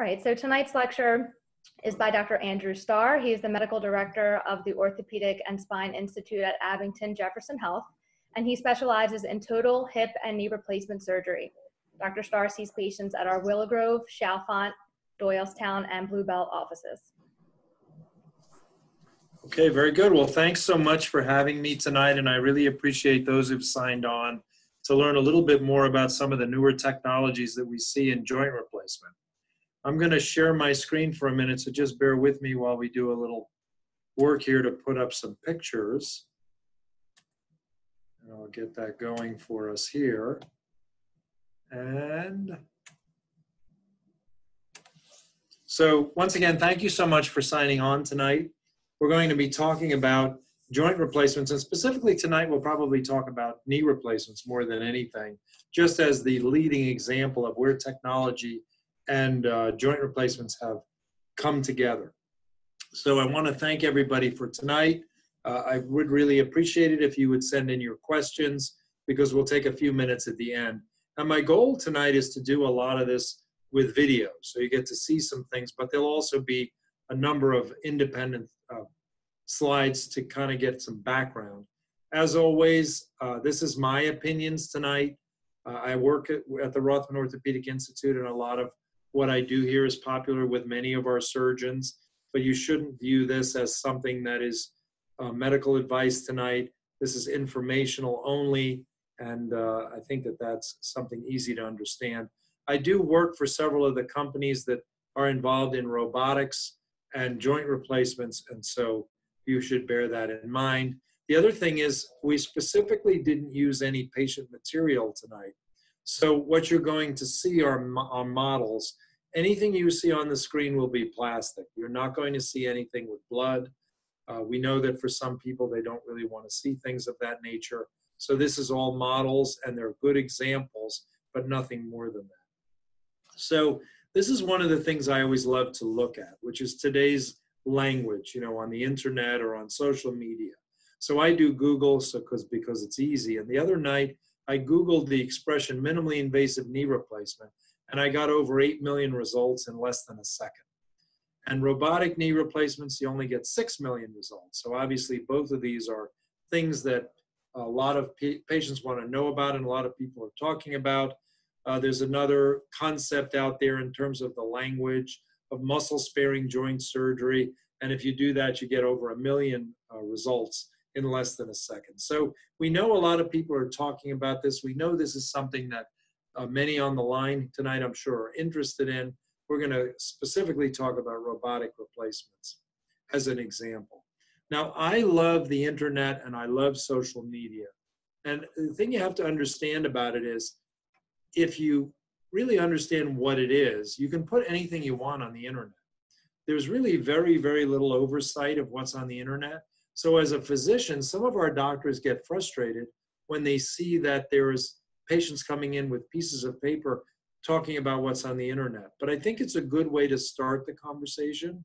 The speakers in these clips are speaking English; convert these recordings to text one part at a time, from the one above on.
All right, so tonight's lecture is by Dr. Andrew Star. He is the medical director of the Orthopedic and Spine Institute at Abington Jefferson Health, and he specializes in total hip and knee replacement surgery. Dr. Star sees patients at our Willow Grove, Chalfont, Doylestown, and Bluebell offices. Okay, very good. Well, thanks so much for having me tonight, and I really appreciate those who've signed on to learn a little bit more about some of the newer technologies that we see in joint replacement. I'm going to share my screen for a minute, so just bear with me while we do a little work here to put up some pictures. And I'll get that going for us here. And so once again, thank you so much for signing on tonight. We're going to be talking about joint replacements, and specifically tonight, we'll probably talk about knee replacements more than anything, just as the leading example of where technology and uh, joint replacements have come together. So I want to thank everybody for tonight. Uh, I would really appreciate it if you would send in your questions because we'll take a few minutes at the end. And my goal tonight is to do a lot of this with video. So you get to see some things, but there'll also be a number of independent uh, slides to kind of get some background. As always, uh, this is my opinions tonight. Uh, I work at, at, the Rothman Orthopedic Institute, and a lot of what I do here is popular with many of our surgeons, but you shouldn't view this as something that is uh, medical advice tonight. This is informational only, and uh, I think that that's something easy to understand. I do work for several of the companies that are involved in robotics and joint replacements, and so you should bear that in mind. The other thing is we specifically didn't use any patient material tonight. So what you're going to see are, are models. Anything you see on the screen will be plastic. You're not going to see anything with blood. Uh, we know that for some people, they don't really want to see things of that nature. So this is all models and they're good examples, but nothing more than that. So this is one of the things I always love to look at, which is today's language, you know, on the internet or on social media. So I do Google so because because it's easy. And the other night I Googled the expression minimally invasive knee replacement, and I got over 8 million results in less than a second. And robotic knee replacements, you only get 6 million results. So obviously, both of these are things that a lot of patients want to know about and a lot of people are talking about. Uh, there's another concept out there in terms of the language of muscle sparing joint surgery. And if you do that, you get over a million uh, results in less than a second. So we know a lot of people are talking about this. We know this is something that uh, many on the line tonight, I'm sure, are interested in. We're going to specifically talk about robotic replacements as an example. Now, I love the internet and I love social media. And the thing you have to understand about it is if you really understand what it is, you can put anything you want on the internet. There's really very, very little oversight of what's on the internet. So as a physician, some of our doctors get frustrated when they see that there's patients coming in with pieces of paper talking about what's on the internet. But I think it's a good way to start the conversation.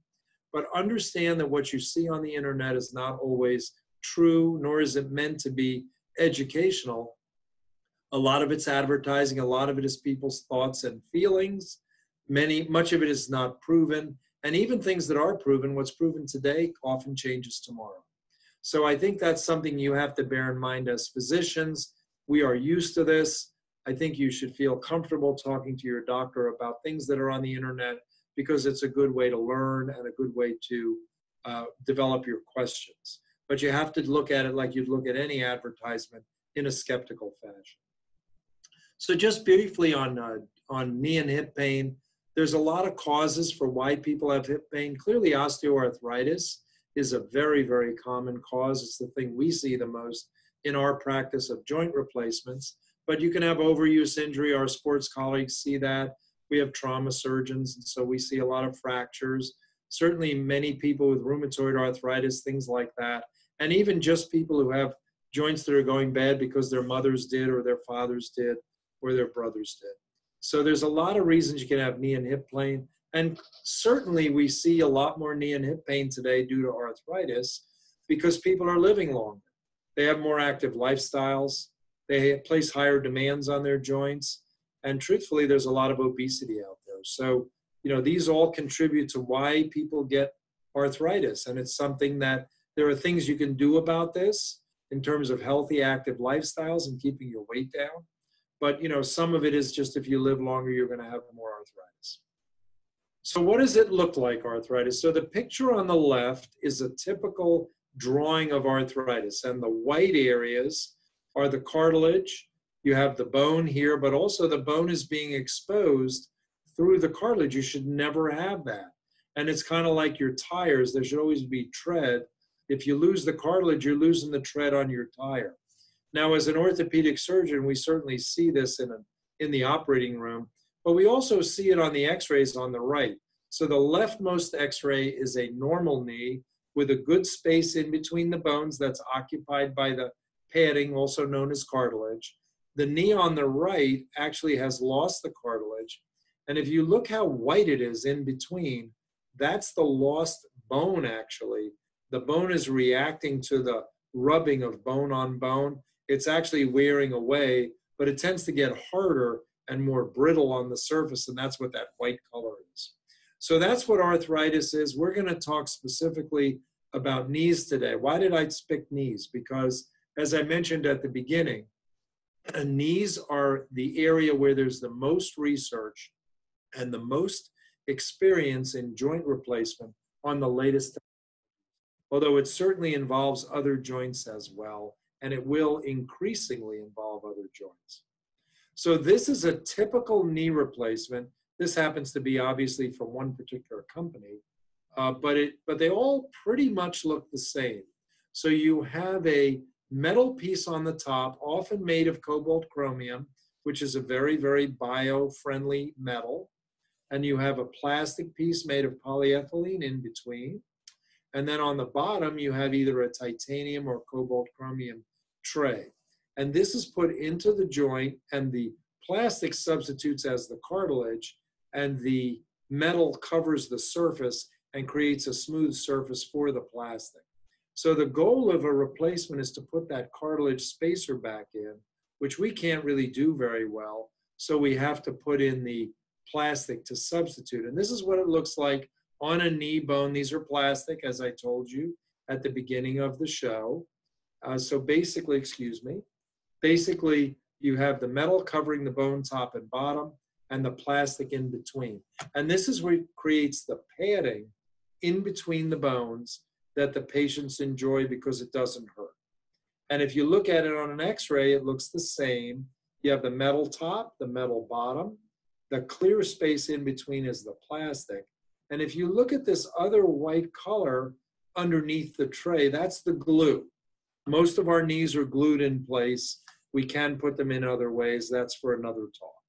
But understand that what you see on the internet is not always true, nor is it meant to be educational. A lot of it's advertising, a lot of it is people's thoughts and feelings. Many, much of it is not proven. And even things that are proven, what's proven today often changes tomorrow. So I think that's something you have to bear in mind as physicians. We are used to this. I think you should feel comfortable talking to your doctor about things that are on the internet because it's a good way to learn and a good way to uh, develop your questions. But you have to look at it like you'd look at any advertisement in a skeptical fashion. So just briefly on, uh, on knee and hip pain, there's a lot of causes for why people have hip pain. Clearly osteoarthritis is a very, very common cause. It's the thing we see the most in our practice of joint replacements. But you can have overuse injury. Our sports colleagues see that. We have trauma surgeons, and so we see a lot of fractures. Certainly, many people with rheumatoid arthritis, things like that. And even just people who have joints that are going bad because their mothers did, or their fathers did, or their brothers did. So there's a lot of reasons you can have knee and hip pain. And certainly we see a lot more knee and hip pain today due to arthritis because people are living longer. They have more active lifestyles. They place higher demands on their joints. And truthfully, there's a lot of obesity out there. So you know, these all contribute to why people get arthritis. And it's something that there are things you can do about this in terms of healthy, active lifestyles and keeping your weight down. But, you know, some of it is just if you live longer, you're going to have more arthritis. So what does it look like, arthritis? So the picture on the left is a typical drawing of arthritis. And the white areas are the cartilage. You have the bone here, but also the bone is being exposed through the cartilage. You should never have that. And it's kind of like your tires. There should always be tread. If you lose the cartilage, you're losing the tread on your tire. Now, as an orthopedic surgeon, we certainly see this in, a, in the operating room, but we also see it on the x-rays on the right. So the leftmost x-ray is a normal knee with a good space in between the bones that's occupied by the padding, also known as cartilage. The knee on the right actually has lost the cartilage and if you look how white it is in between, that's the lost bone actually. The bone is reacting to the rubbing of bone on bone. It's actually wearing away, but it tends to get harder and more brittle on the surface, and that's what that white color is. So that's what arthritis is. We're going to talk specifically about knees today. Why did I pick knees? Because as I mentioned at the beginning, knees are the area where there's the most research and the most experience in joint replacement on the latest, although it certainly involves other joints as well, and it will increasingly involve other joints. So this is a typical knee replacement. This happens to be obviously from one particular company, uh, but it but they all pretty much look the same. So you have a metal piece on the top, often made of cobalt chromium, which is a very, very bio-friendly metal and you have a plastic piece made of polyethylene in between. And then on the bottom, you have either a titanium or cobalt chromium tray. And this is put into the joint, and the plastic substitutes as the cartilage, and the metal covers the surface and creates a smooth surface for the plastic. So the goal of a replacement is to put that cartilage spacer back in, which we can't really do very well. So we have to put in the plastic to substitute. And this is what it looks like on a knee bone. These are plastic, as I told you at the beginning of the show. Uh, so basically, excuse me, basically you have the metal covering the bone top and bottom and the plastic in between. And this is what creates the padding in between the bones that the patients enjoy because it doesn't hurt. And if you look at it on an x-ray, it looks the same. You have the metal top, the metal bottom, the clear space in between is the plastic. And if you look at this other white color underneath the tray, that's the glue. Most of our knees are glued in place. We can put them in other ways. That's for another talk.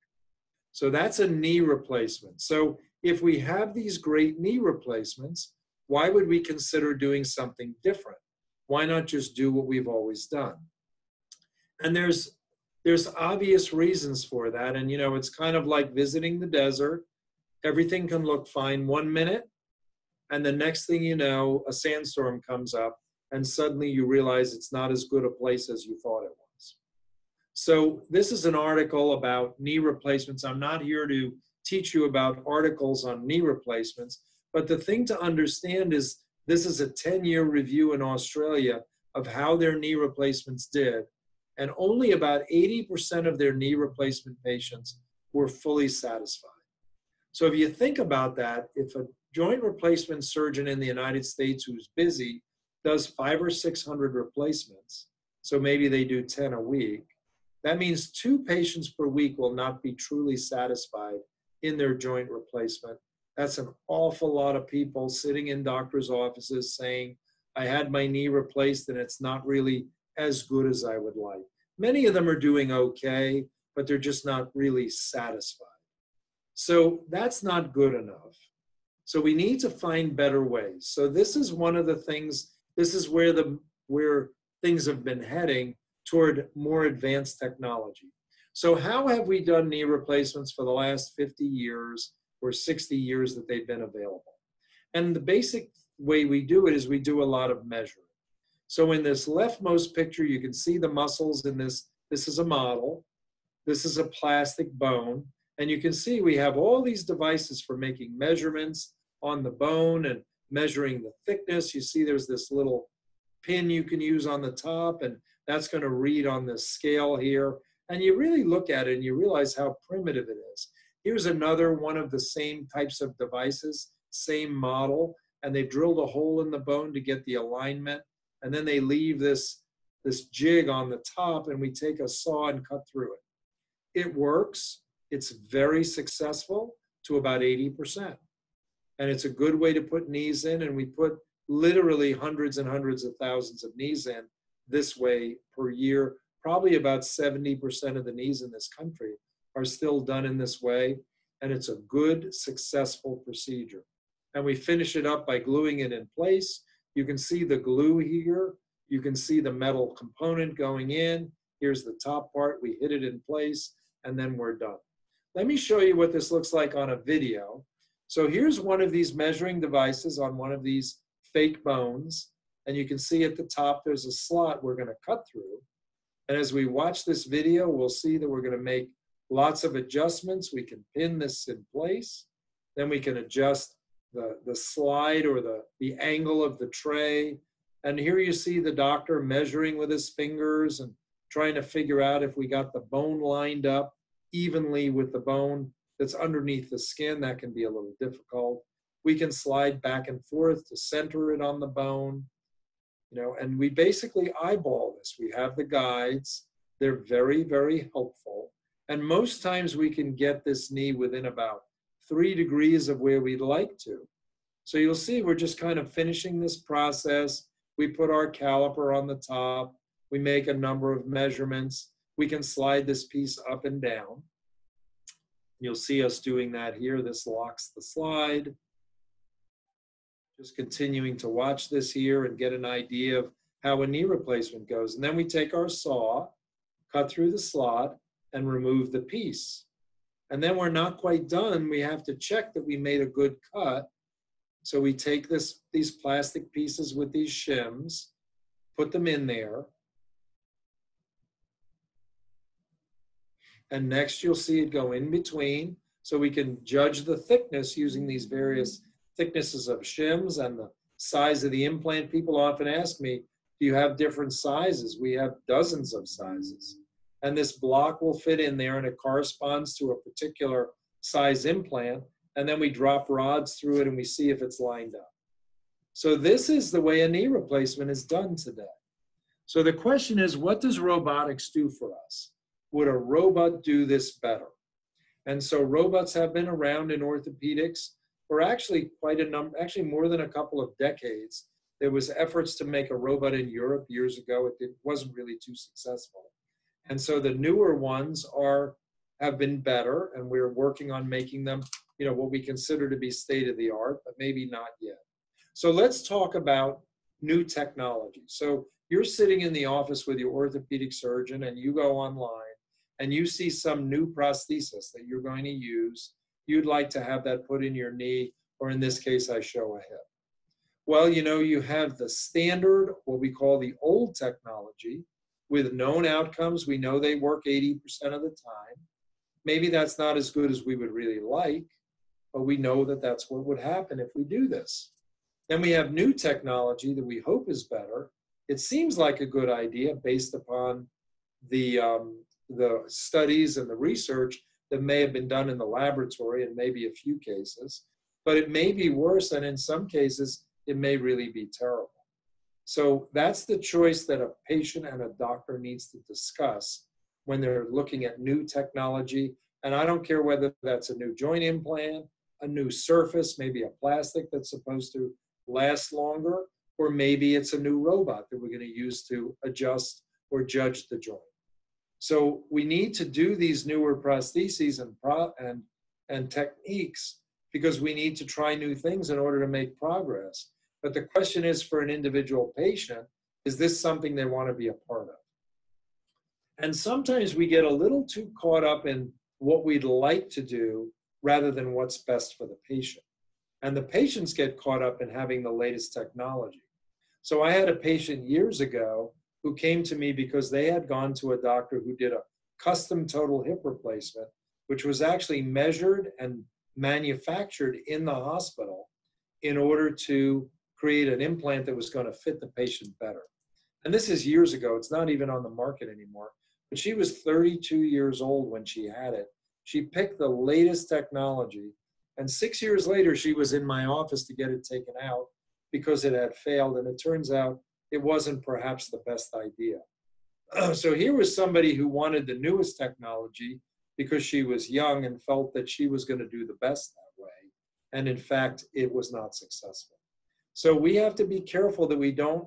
So that's a knee replacement. So if we have these great knee replacements, why would we consider doing something different? Why not just do what we've always done? And there's there's obvious reasons for that. And, you know, it's kind of like visiting the desert. Everything can look fine one minute, and the next thing you know, a sandstorm comes up, and suddenly you realize it's not as good a place as you thought it. So, this is an article about knee replacements. I'm not here to teach you about articles on knee replacements, but the thing to understand is this is a 10 year review in Australia of how their knee replacements did and only about 80% of their knee replacement patients were fully satisfied. So if you think about that, if a joint replacement surgeon in the United States who's busy does five or 600 replacements, so maybe they do 10 a week, that means two patients per week will not be truly satisfied in their joint replacement. That's an awful lot of people sitting in doctors' offices saying, I had my knee replaced and it's not really as good as I would like. Many of them are doing okay, but they're just not really satisfied. So that's not good enough. So we need to find better ways. So this is one of the things, this is where the where things have been heading toward more advanced technology. So how have we done knee replacements for the last 50 years or 60 years that they've been available? And the basic way we do it is we do a lot of measuring. So in this leftmost picture, you can see the muscles in this. This is a model. This is a plastic bone. And you can see we have all these devices for making measurements on the bone and measuring the thickness. You see there's this little pin you can use on the top, and that's going to read on this scale here. And you really look at it and you realize how primitive it is. Here's another one of the same types of devices, same model, and they've drilled a hole in the bone to get the alignment. And then they leave this, this jig on the top, and we take a saw and cut through it. It works, it's very successful to about 80%. And it's a good way to put knees in, and we put literally hundreds and hundreds of thousands of knees in this way per year. Probably about 70% of the knees in this country are still done in this way, and it's a good, successful procedure. And we finish it up by gluing it in place. You can see the glue here. You can see the metal component going in. Here's the top part. We hit it in place, and then we're done. Let me show you what this looks like on a video. So here's one of these measuring devices on one of these fake bones. And you can see at the top, there's a slot we're gonna cut through. And as we watch this video, we'll see that we're gonna make lots of adjustments. We can pin this in place. Then we can adjust the, the slide or the, the angle of the tray. And here you see the doctor measuring with his fingers and trying to figure out if we got the bone lined up evenly with the bone that's underneath the skin. That can be a little difficult. We can slide back and forth to center it on the bone, know, and we basically eyeball this. We have the guides. They're very, very helpful. And most times we can get this knee within about three degrees of where we'd like to. So you'll see we're just kind of finishing this process. We put our caliper on the top. We make a number of measurements. We can slide this piece up and down. You'll see us doing that here. This locks the slide. Just continuing to watch this here and get an idea of how a knee replacement goes. And then we take our saw, cut through the slot, and remove the piece. And then we're not quite done. We have to check that we made a good cut. So we take this, these plastic pieces with these shims, put them in there. And next you'll see it go in between. So we can judge the thickness using these various thicknesses of shims and the size of the implant. People often ask me, do you have different sizes? We have dozens of sizes and this block will fit in there and it corresponds to a particular size implant. And then we drop rods through it and we see if it's lined up. So this is the way a knee replacement is done today. So the question is, what does robotics do for us? Would a robot do this better? And so robots have been around in orthopedics for actually quite a number, actually more than a couple of decades. There was efforts to make a robot in Europe years ago. It wasn't really too successful. And so the newer ones are have been better, and we're working on making them, you know, what we consider to be state of the art, but maybe not yet. So let's talk about new technology. So you're sitting in the office with your orthopedic surgeon, and you go online and you see some new prosthesis that you're going to use. You'd like to have that put in your knee, or in this case, I show a hip. Well, you know, you have the standard, what we call the old technology, with known outcomes. We know they work 80% of the time. Maybe that's not as good as we would really like, but we know that that's what would happen if we do this. Then we have new technology that we hope is better. It seems like a good idea based upon the, um, the studies and the research that may have been done in the laboratory in maybe a few cases, but it may be worse, and in some cases, it may really be terrible. So that's the choice that a patient and a doctor needs to discuss when they're looking at new technology. And I don't care whether that's a new joint implant, a new surface, maybe a plastic that's supposed to last longer, or maybe it's a new robot that we're going to use to adjust or judge the joint. So we need to do these newer prostheses and, and, and techniques because we need to try new things in order to make progress. But the question is for an individual patient, is this something they want to be a part of? And sometimes we get a little too caught up in what we'd like to do rather than what's best for the patient. And the patients get caught up in having the latest technology. So I had a patient years ago who came to me because they had gone to a doctor who did a custom total hip replacement which was actually measured and manufactured in the hospital in order to create an implant that was going to fit the patient better. And this is years ago, it's not even on the market anymore. But she was 32 years old when she had it. She picked the latest technology. And six years later, she was in my office to get it taken out because it had failed. And it turns out it wasn't perhaps the best idea. so here was somebody who wanted the newest technology because she was young and felt that she was going to do the best that way. And in fact, it was not successful. So we have to be careful that we don't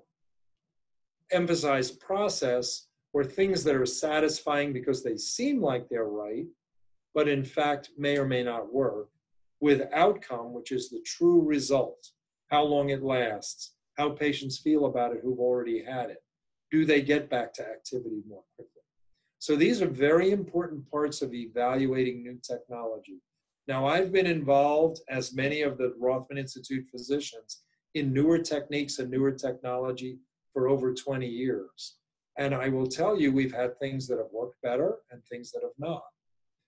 emphasize process or things that are satisfying because they seem like they're right, but in fact may or may not work, with outcome, which is the true result, how long it lasts, how patients feel about it who've already had it. Do they get back to activity more quickly? So these are very important parts of evaluating new technology. Now, I've been involved, as many of the Rothman Institute physicians, in newer techniques and newer technology for over 20 years. And I will tell you, we've had things that have worked better and things that have not.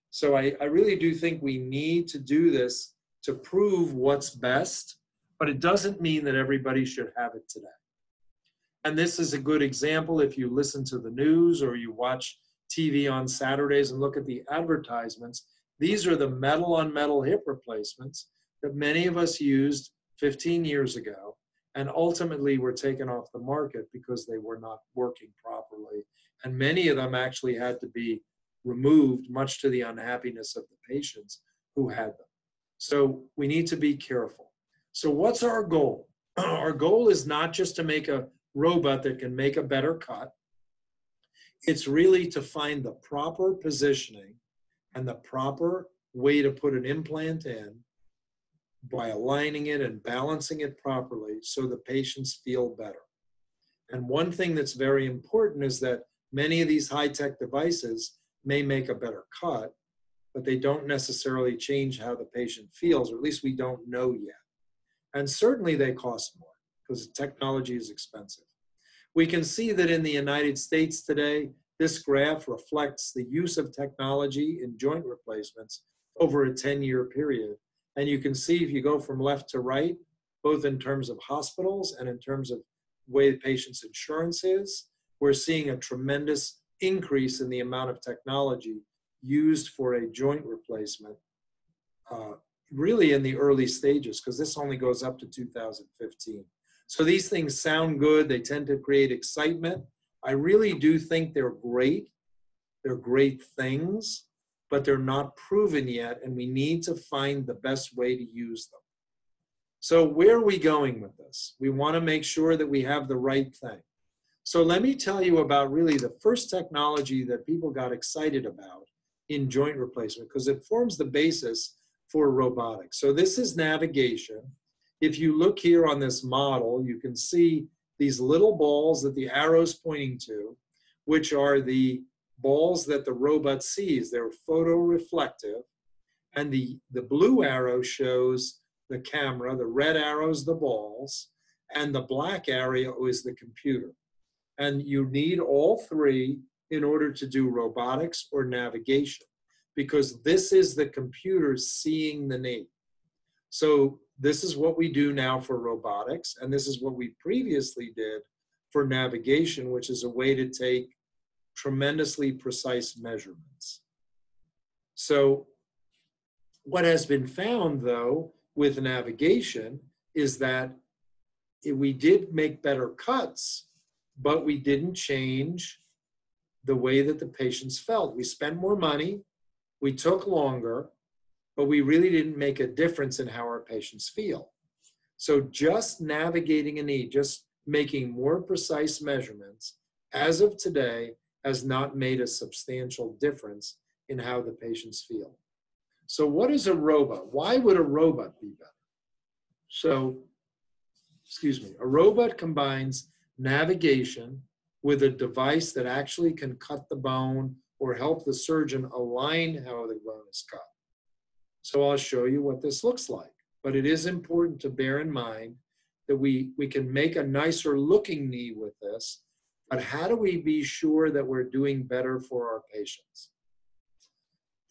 So I, I really do think we need to do this to prove what's best, but it doesn't mean that everybody should have it today. And this is a good example if you listen to the news or you watch TV on Saturdays and look at the advertisements. These are the metal on metal hip replacements that many of us used 15 years ago and ultimately were taken off the market because they were not working properly. And many of them actually had to be removed, much to the unhappiness of the patients who had them. So we need to be careful. So, what's our goal? Our goal is not just to make a robot that can make a better cut, it's really to find the proper positioning and the proper way to put an implant in by aligning it and balancing it properly so the patients feel better. And one thing that's very important is that many of these high tech devices may make a better cut, but they don't necessarily change how the patient feels, or at least we don't know yet. And certainly they cost more because technology is expensive. We can see that in the United States today, this graph reflects the use of technology in joint replacements over a 10 year period. And you can see if you go from left to right, both in terms of hospitals and in terms of way the patient's insurance is, we're seeing a tremendous increase in the amount of technology used for a joint replacement, uh, really in the early stages, because this only goes up to 2015. So these things sound good, they tend to create excitement. I really do think they're great. They're great things, but they're not proven yet, and we need to find the best way to use them. So, where are we going with this? We want to make sure that we have the right thing. So, let me tell you about really the first technology that people got excited about in joint replacement because it forms the basis for robotics. So, this is navigation. If you look here on this model, you can see these little balls that the arrow's pointing to, which are the balls that the robot sees. They're photoreflective. And the, the blue arrow shows the camera, the red arrow's the balls, and the black arrow is the computer. And you need all three in order to do robotics or navigation because this is the computer seeing the need. So this is what we do now for robotics, and this is what we previously did for navigation, which is a way to take tremendously precise measurements. So, what has been found though with navigation is that we did make better cuts, but we didn't change the way that the patients felt. We spent more money, we took longer, but we really didn't make a difference in how our patients feel. So, just navigating a need, just making more precise measurements, as of today, has not made a substantial difference in how the patients feel. So, what is a robot? Why would a robot be better? So, excuse me, a robot combines navigation with a device that actually can cut the bone or help the surgeon align how the bone is cut. So, I'll show you what this looks like. But it is important to bear in mind that we, we can make a nicer looking knee with this but how do we be sure that we're doing better for our patients?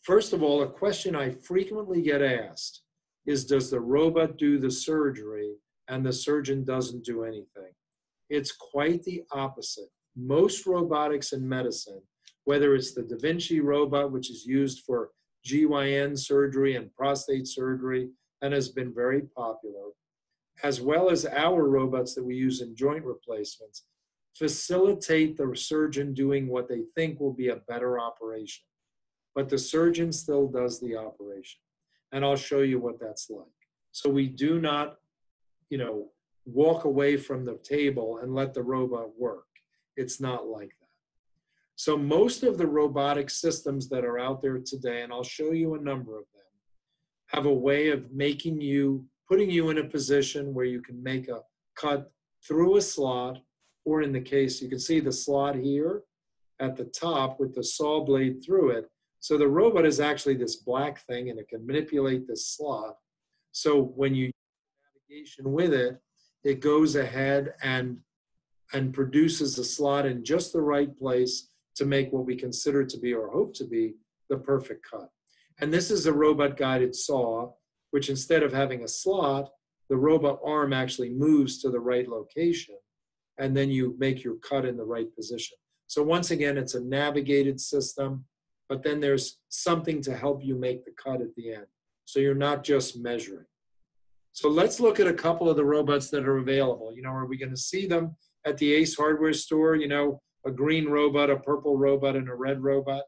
First of all, a question I frequently get asked is Does the robot do the surgery and the surgeon doesn't do anything? It's quite the opposite. Most robotics in medicine, whether it's the Da Vinci robot, which is used for GYN surgery and prostate surgery and has been very popular, as well as our robots that we use in joint replacements, facilitate the surgeon doing what they think will be a better operation. But the surgeon still does the operation. And I'll show you what that's like. So we do not, you know, walk away from the table and let the robot work. It's not like that. So most of the robotic systems that are out there today, and I'll show you a number of them, have a way of making you, putting you in a position where you can make a cut through a slot, or in the case, you can see the slot here at the top with the saw blade through it. So the robot is actually this black thing and it can manipulate this slot. So when you navigation with it, it goes ahead and and produces a slot in just the right place to make what we consider to be or hope to be the perfect cut. And this is a robot guided saw, which instead of having a slot, the robot arm actually moves to the right location, and then you make your cut in the right position. So once again, it's a navigated system, but then there's something to help you make the cut at the end. So you're not just measuring. So let's look at a couple of the robots that are available. You know, are we going to see them at the Ace hardware store? You know, a green robot, a purple robot, and a red robot?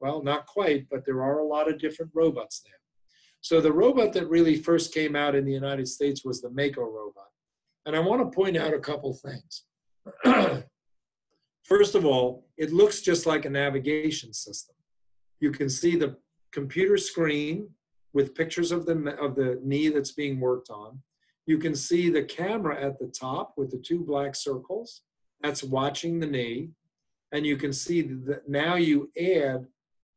Well, not quite, but there are a lot of different robots there. So the robot that really first came out in the United States was the Mako robot. And I want to point out a couple things. First of all, it looks just like a navigation system. You can see the computer screen with pictures of the, of the knee that's being worked on. You can see the camera at the top with the two black circles. That's watching the knee. And you can see that now you add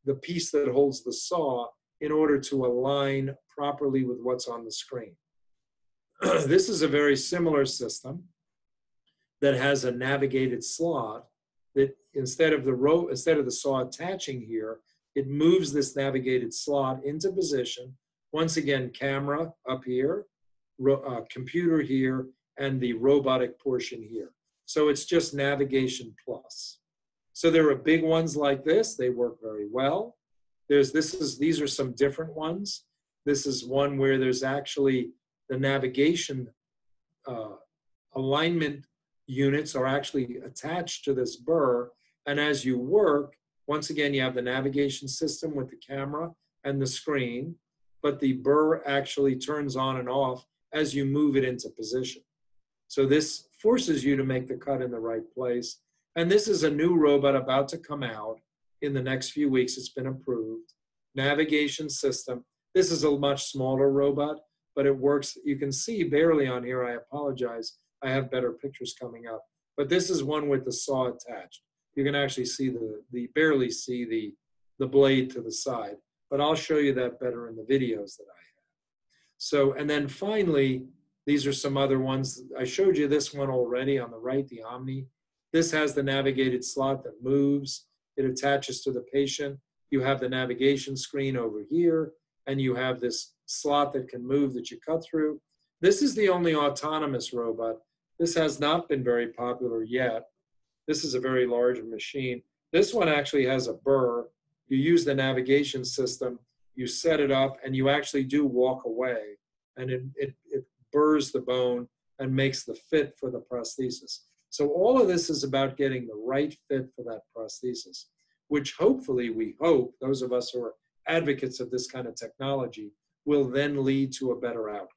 the piece that holds the saw in order to align properly with what's on the screen. this is a very similar system that has a navigated slot that instead of the row instead of the saw attaching here, it moves this navigated slot into position. Once again, camera up here, uh, computer here, and the robotic portion here. So it's just navigation plus. So there are big ones like this. They work very well. There's this is these are some different ones. This is one where there's actually the navigation uh, alignment units are actually attached to this burr. And as you work, once again, you have the navigation system with the camera and the screen, but the burr actually turns on and off as you move it into position. So this forces you to make the cut in the right place. And this is a new robot about to come out in the next few weeks. It's been approved. Navigation system. This is a much smaller robot, but it works. You can see barely on here. I apologize. I have better pictures coming up. But this is one with the saw attached. You can actually see the, the barely see the, the blade to the side. But I'll show you that better in the videos that I have. So, and then finally, these are some other ones. I showed you this one already on the right, the Omni. This has the navigated slot that moves. It attaches to the patient. You have the navigation screen over here, and you have this slot that can move that you cut through. This is the only autonomous robot. This has not been very popular yet. This is a very large machine. This one actually has a burr. You use the navigation system, you set it up, and you actually do walk away. And it, it, burrs the bone and makes the fit for the prosthesis. So all of this is about getting the right fit for that prosthesis, which hopefully we hope, those of us who are advocates of this kind of technology, will then lead to a better outcome.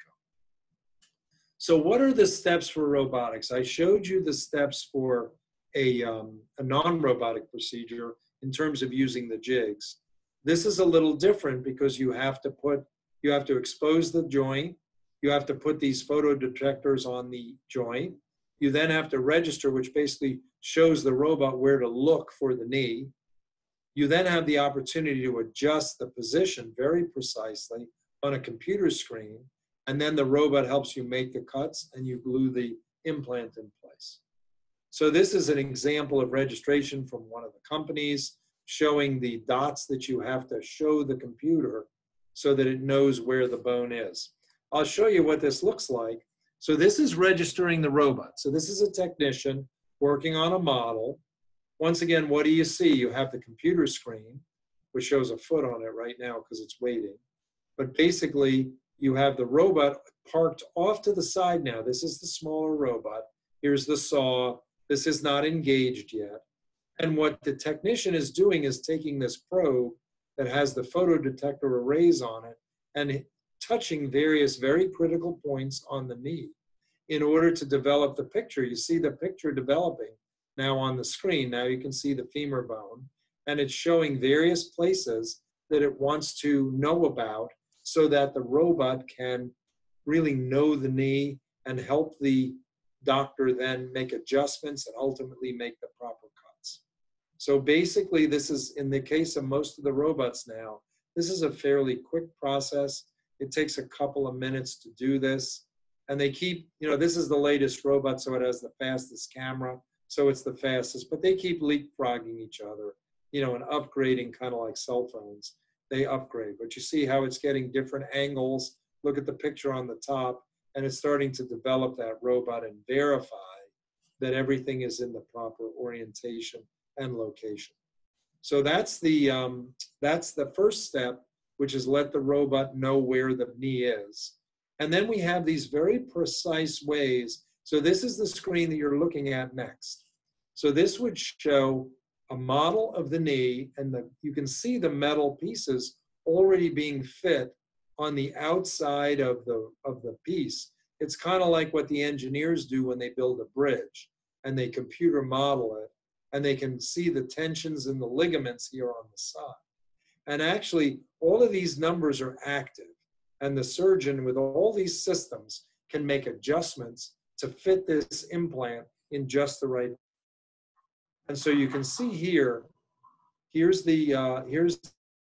So what are the steps for robotics? I showed you the steps for a, um, a non-robotic procedure in terms of using the jigs. This is a little different because you have to put, you have to expose the joint, you have to put these photo detectors on the joint. You then have to register, which basically shows the robot where to look for the knee. You then have the opportunity to adjust the position very precisely on a computer screen. And then the robot helps you make the cuts and you glue the implant in place. So this is an example of registration from one of the companies. showing the dots that you have to show the computer so that it knows where the bone is. I'll show you what this looks like. So this is registering the robot. So this is a technician working on a model. Once again, what do you see? You have the computer screen, which shows a foot on it right now because it's waiting. But basically, you have the robot parked off to the side now. This is the smaller robot. Here's the saw. This is not engaged yet. And what the technician is doing is taking this probe that has the photodetector arrays on it and touching various very critical points on the knee in order to develop the picture. You see the picture developing now on the screen. Now you can see the femur bone, and it's showing various places that it wants to know about so that the robot can really know the knee and help the doctor then make adjustments and ultimately make the proper cuts. So basically, this is in the case of most of the robots now, this is a fairly quick process. It takes a couple of minutes to do this. And they keep, you know, this is the latest robot, so it has the fastest camera, so it's the fastest, but they keep leapfrogging each other, you know, and upgrading kind of like cell phones. They upgrade, but you see how it's getting different angles. Look at the picture on the top, and it's starting to develop that robot and verify that everything is in the proper orientation and location. So that's the um, that's the first step, which is let the robot know where the knee is. And then we have these very precise ways. So this is the screen that you're looking at next. So this would show a model of the knee, and the, you can see the metal pieces already being fit on the outside of the of the piece. It's kind of like what the engineers do when they build a bridge and they computer model it and they can see the tensions in the ligaments here on the side. And actually, all of these numbers are active. And the surgeon, with all these systems, can make adjustments to fit this implant in just the right. And so you can see here, here's the uh, here's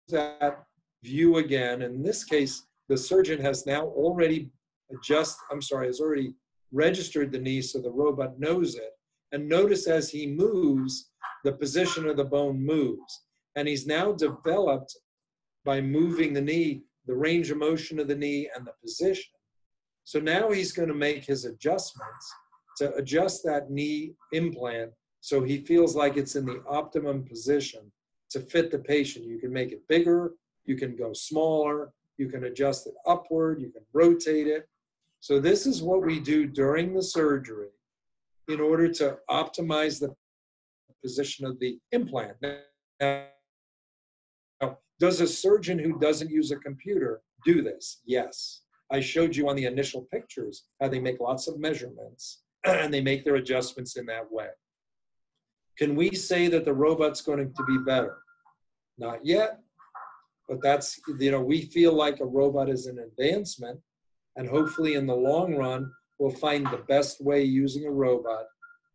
that view again. In this case, the surgeon has now already adjust. I'm sorry, has already registered the knee so the robot knows it. And notice as he moves, the position of the bone moves. And he's now developed by moving the knee, the range of motion of the knee and the position. So now he's going to make his adjustments to adjust that knee implant so he feels like it's in the optimum position to fit the patient. You can make it bigger, you can go smaller, you can adjust it upward, you can rotate it. So this is what we do during the surgery in order to optimize the position of the implant. Now, does a surgeon who doesn't use a computer do this? Yes. I showed you on the initial pictures how they make lots of measurements and they make their adjustments in that way. Can we say that the robot's going to be better? Not yet, but that's, you know, we feel like a robot is an advancement and hopefully in the long run, we'll find the best way using a robot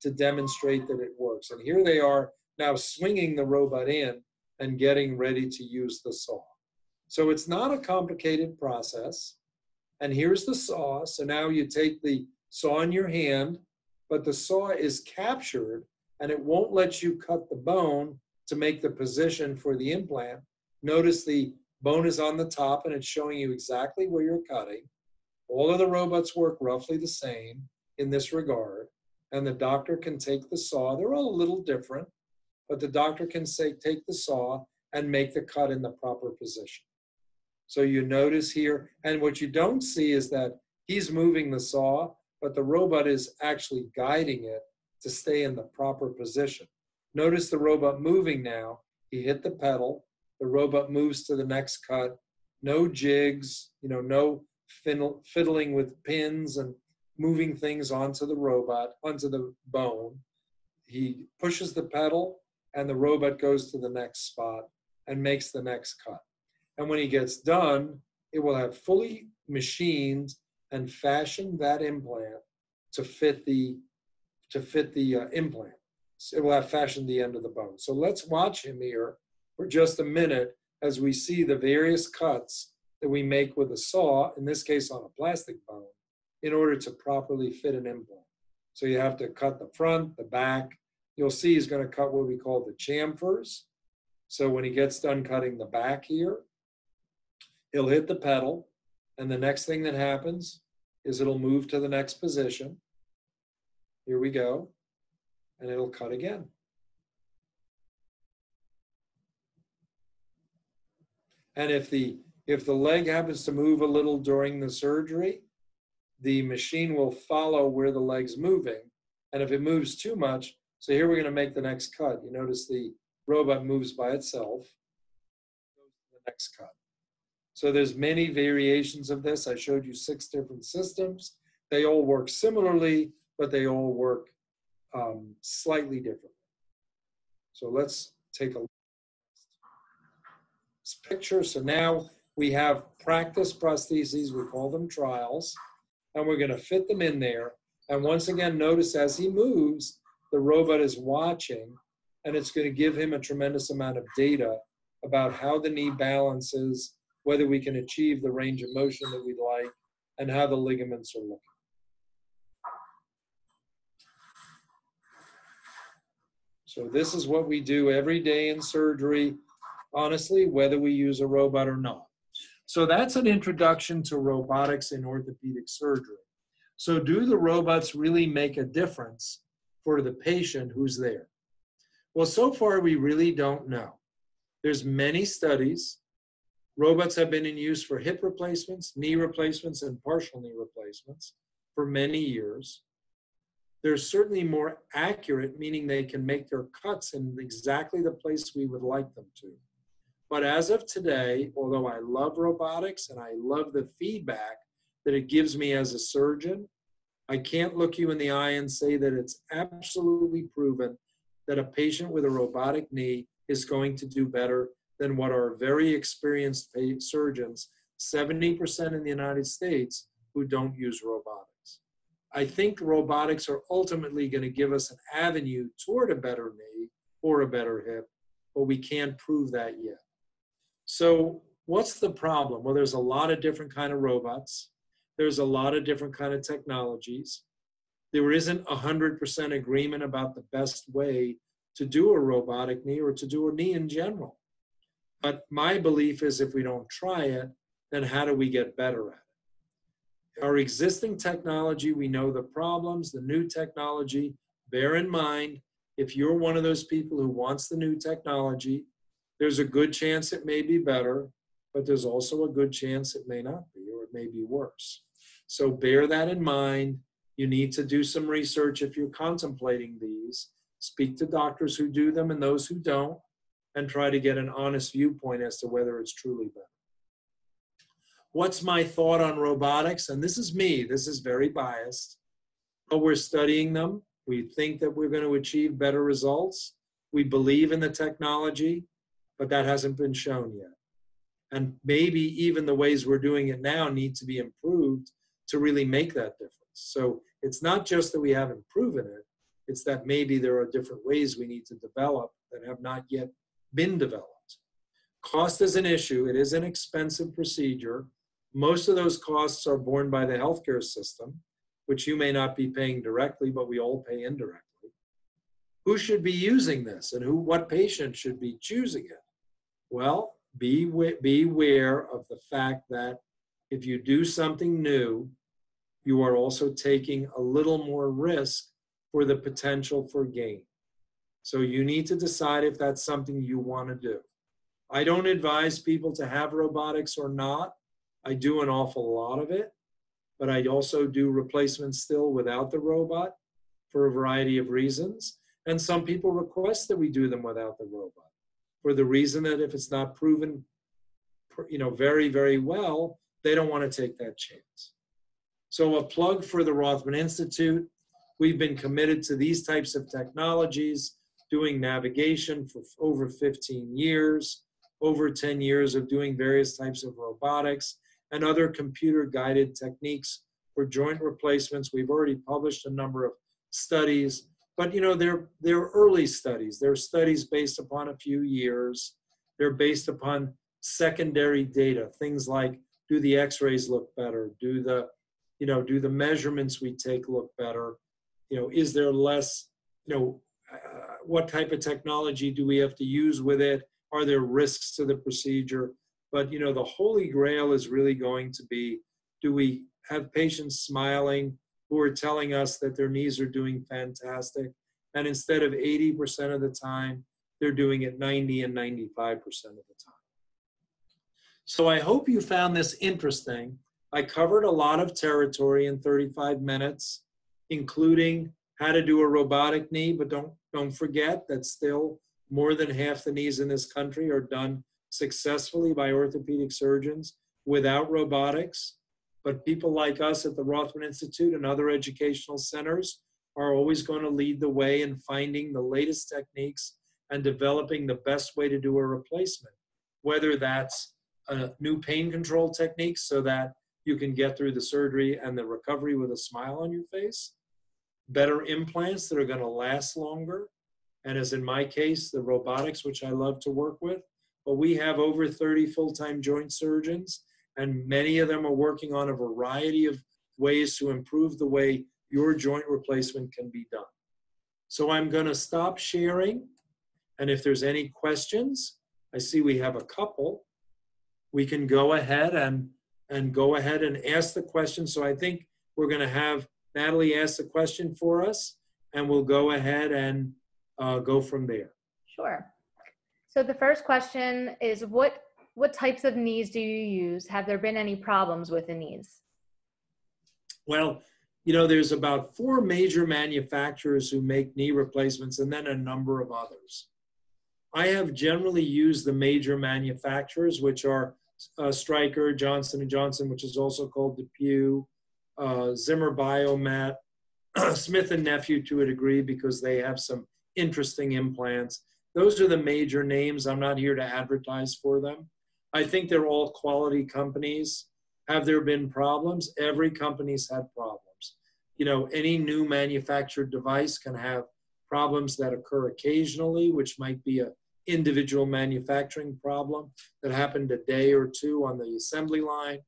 to demonstrate that it works. And here they are now swinging the robot in and getting ready to use the saw. So it's not a complicated process. And here's the saw. So now you take the saw in your hand, but the saw is captured and it won't let you cut the bone to make the position for the implant. Notice the bone is on the top and it's showing you exactly where you're cutting. All of the robots work roughly the same in this regard, and the doctor can take the saw. They're all a little different, but the doctor can say, take the saw and make the cut in the proper position. So you notice here, and what you don't see is that he's moving the saw, but the robot is actually guiding it to stay in the proper position. Notice the robot moving now. He hit the pedal. The robot moves to the next cut. No jigs, you know, no fiddling with pins and moving things onto the robot, onto the bone. He pushes the pedal and the robot goes to the next spot and makes the next cut. And when he gets done, it will have fully machined and fashioned that implant to fit the to fit the uh, implant. So it will have fashioned the end of the bone. So let's watch him here for just a minute as we see the various cuts that we make with a saw, in this case on a plastic bone, in order to properly fit an implant. So you have to cut the front, the back. You'll see he's going to cut what we call the chamfers. So when he gets done cutting the back here, he'll hit the pedal, and the next thing that happens is it'll move to the next position. Here we go, and it'll cut again. And if the if the leg happens to move a little during the surgery, the machine will follow where the leg's moving. And if it moves too much, so here we're going to make the next cut. You notice the robot moves by itself, the next cut. So there's many variations of this. I showed you six different systems. They all work similarly, but they all work um, slightly differently. So let's take a look at this picture. So now we have practice prostheses, we call them trials, and we're going to fit them in there. And once again, notice as he moves, the robot is watching, and it's going to give him a tremendous amount of data about how the knee balances, whether we can achieve the range of motion that we'd like, and how the ligaments are looking. So this is what we do every day in surgery, honestly, whether we use a robot or not. So that's an introduction to robotics in orthopedic surgery. So do the robots really make a difference for the patient who's there? Well, so far we really don't know. There's many studies. Robots have been in use for hip replacements, knee replacements, and partial knee replacements for many years. They're certainly more accurate, meaning they can make their cuts in exactly the place we would like them to. But as of today, although I love robotics and I love the feedback that it gives me as a surgeon, I can't look you in the eye and say that it's absolutely proven that a patient with a robotic knee is going to do better than what our very experienced surgeons, 70% in the United States, who don't use robotics. I think robotics are ultimately going to give us an avenue toward a better knee or a better hip, but we can't prove that yet. So what's the problem? Well, there's a lot of different kind of robots. There's a lot of different kind of technologies. There isn't 100% agreement about the best way to do a robotic knee or to do a knee in general. But my belief is if we don't try it, then how do we get better at it? Our existing technology, we know the problems, the new technology, bear in mind, if you're one of those people who wants the new technology, there's a good chance it may be better, but there's also a good chance it may not be, or it may be worse. So bear that in mind. You need to do some research if you're contemplating these. Speak to doctors who do them and those who don't, and try to get an honest viewpoint as to whether it's truly better. What's my thought on robotics? And this is me, this is very biased. But we're studying them. We think that we're going to achieve better results. We believe in the technology but that hasn't been shown yet. And maybe even the ways we're doing it now need to be improved to really make that difference. So it's not just that we haven't proven it, it's that maybe there are different ways we need to develop that have not yet been developed. Cost is an issue, it is an expensive procedure. Most of those costs are borne by the healthcare system, which you may not be paying directly, but we all pay indirectly. Who should be using this and who what patient should be choosing it? Well, be, beware of the fact that if you do something new, you are also taking a little more risk for the potential for gain. So you need to decide if that's something you want to do. I don't advise people to have robotics or not. I do an awful lot of it, but I also do replacements still without the robot for a variety of reasons. And some people request that we do them without the robot for the reason that if it's not proven, you know, very, very well, they don't want to take that chance. So a plug for the Rothman Institute. We've been committed to these types of technologies, doing navigation for over 15 years, over 10 years of doing various types of robotics and other computer guided techniques for joint replacements. We've already published a number of studies but you know, they're they're early studies. They're studies based upon a few years. They're based upon secondary data, things like do the X-rays look better? Do the you know do the measurements we take look better? You know, is there less you know uh, what type of technology do we have to use with it? Are there risks to the procedure? But you know, the holy grail is really going to be: Do we have patients smiling who are telling us that their knees are doing fantastic, and instead of 80% of the time, they're doing it 90 and 95% of the time. So I hope you found this interesting. I covered a lot of territory in 35 minutes, including how to do a robotic knee, but don't, don't forget that still more than half the knees in this country are done successfully by orthopedic surgeons without robotics. But people like us at the Rothman Institute and other educational centers are always going to lead the way in finding the latest techniques and developing the best way to do a replacement, whether that's a new pain control technique so that you can get through the surgery and the recovery with a smile on your face, better implants that are going to last longer, and as in my case, the robotics, which I love to work with. But we have over 30 full time joint surgeons, and many of them are working on a variety of ways to improve the way your joint replacement can be done. So I'm going to stop sharing. And if there's any questions, I see we have a couple. We can go ahead and, and go ahead and ask the question. So I think we're going to have Natalie ask the question for us, and we'll go ahead and uh, go from there. Sure. So the first question is what what types of knees do you use? Have there been any problems with the knees? Well, you know, there's about four major manufacturers who make knee replacements and then a number of others. I have generally used the major manufacturers, which are uh, Stryker, Johnson & Johnson, which is also called DePuy, uh, Zimmer Biomet, Smith & Nephew to a degree because they have some interesting implants. Those are the major names. I'm not here to advertise for them. I think they're all quality companies. Have there been problems? Every company's had problems. You know, any new manufactured device can have problems that occur occasionally, which might be a individual manufacturing problem that happened a day or two on the assembly line